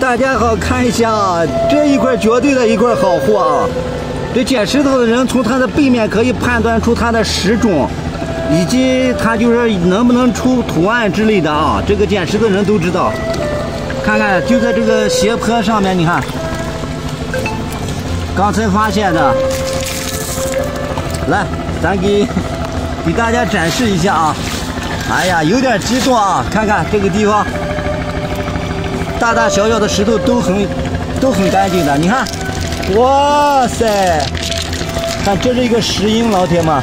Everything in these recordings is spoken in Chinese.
大家好看一下啊，这一块绝对的一块好货啊！这捡石头的人从它的背面可以判断出它的石种，以及它就是能不能出图案之类的啊。这个捡石的人都知道。看看，就在这个斜坡上面，你看，刚才发现的。来，咱给给大家展示一下啊！哎呀，有点激动啊！看看这个地方。大大小小的石头都很都很干净的，你看，哇塞，看这是一个石英，老铁们，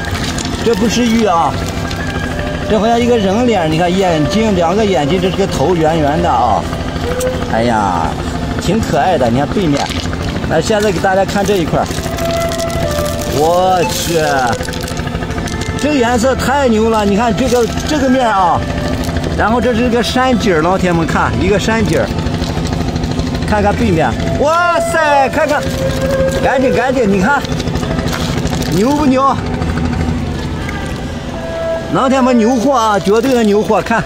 这不是玉啊，这好像一个人脸，你看眼睛两个眼睛，这是个头圆圆的啊，哎呀，挺可爱的，你看背面，来现在给大家看这一块，我去，这颜色太牛了，你看这个这个面啊，然后这是一个山脊老铁们看一个山脊看看背面，哇塞，看看，赶紧赶紧，你看，牛不牛？老铁们，牛货啊，绝对的牛货，看，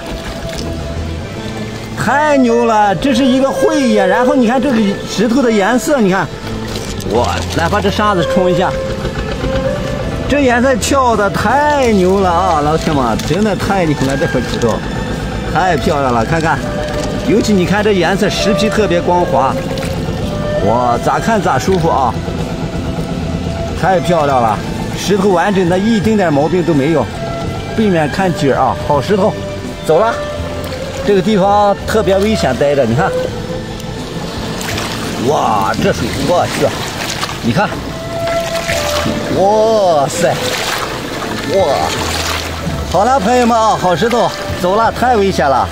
太牛了，这是一个慧眼。然后你看这个石头的颜色，你看，哇，来把这沙子冲一下，这颜色跳的太牛了啊，老铁们，真的太牛了，这块石头太漂亮了，看看。尤其你看这颜色，石皮特别光滑，哇，咋看咋舒服啊！太漂亮了，石头完整的，一丁点毛病都没有。背面看底儿啊，好石头。走了，这个地方特别危险，待着。你看，哇，这水，我去，你看，哇塞，哇，好了，朋友们啊，好石头，走了，太危险了。